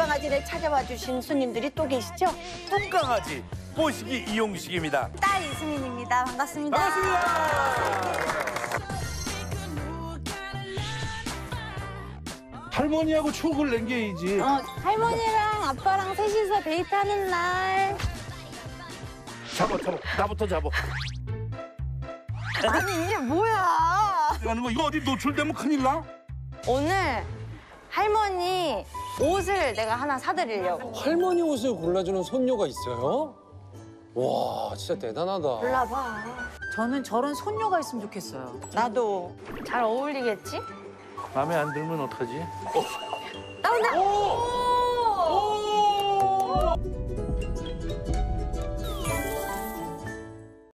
똥강아지를 찾아와 주신 손님들이 또 계시죠? 뚱강아지 뽀시기 이용식입니다. 딸 이수민입니다. 반갑습니다. 반갑습니다. 할머니하고 추억을 남겨야지. 어, 할머니랑 아빠랑 셋이서 데이트하는 날. 잡아 잡아 나부터 잡아. 아니 이게 뭐야? 하는 거 이거 어디 노출되면 큰일 나? 오늘 할머니 옷을 내가 하나 사드리려고. 할머니 옷을 골라주는 손녀가 있어요? 와, 진짜 대단하다. 골라봐. 저는 저런 손녀가 있으면 좋겠어요. 나도. 잘 어울리겠지? 마음에 안 들면 어떡하지? 나온다.